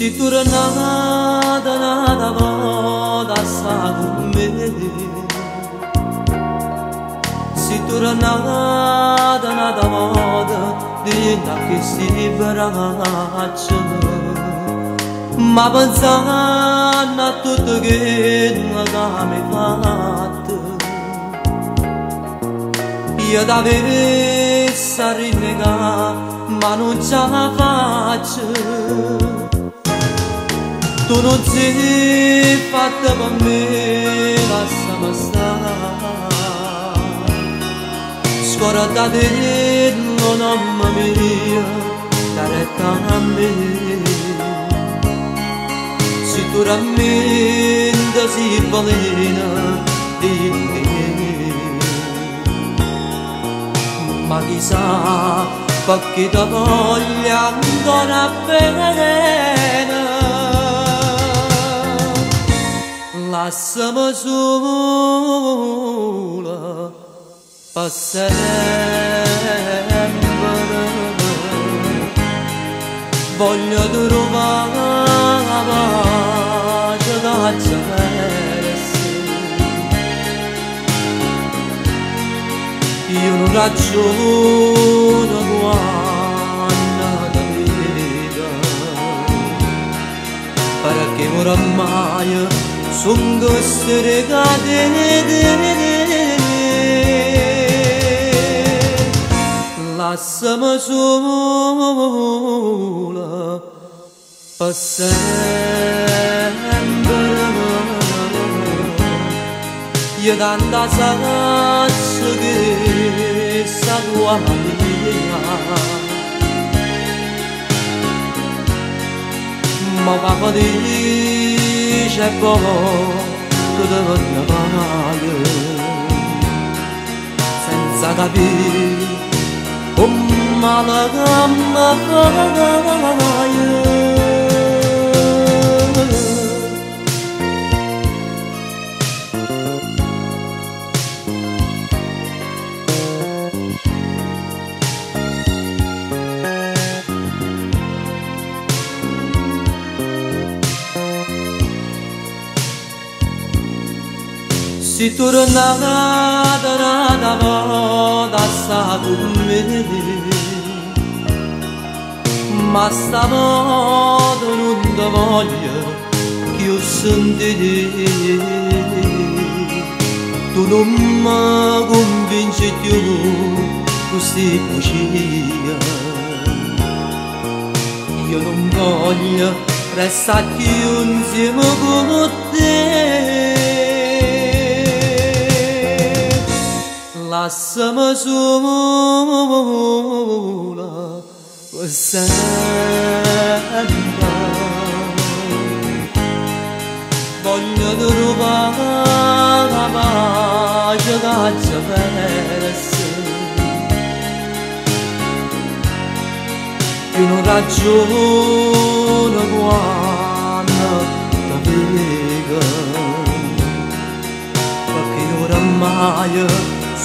Si tu nada, nada moda sabe Si tu nada, nada moda Dinda che si braccia Ma pensando a tutto che mi fatto Io da a rinnegare ma non ce la faccio tu non sei fatta per me, lasciami stare. Scordate non mia, dare a me. Sicuramente si balena di me. Ma chissà, perché ti voglio ancora bene. Passama sola, passerem Voglio trovare la Io non ragiono quando la vita Perché oramai sono stregate lasciami sola per sempre io tanta saccia che sa tua mia ma va di dice poco dove vai senza capire come la Si tornata una volta con me Ma stavolta non ti voglio che io sentire Tu non mi convinci più così bugia Io non voglio restare insieme con te voglio trovare la pace che ci perse io non ragiono quando ti vedo perché oramai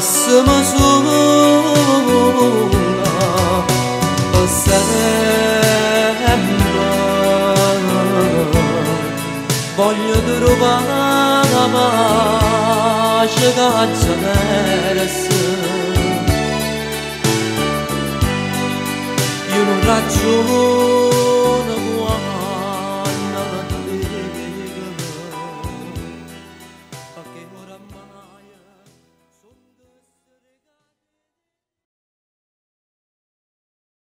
lasciami sola per sempre voglio trovare la pace che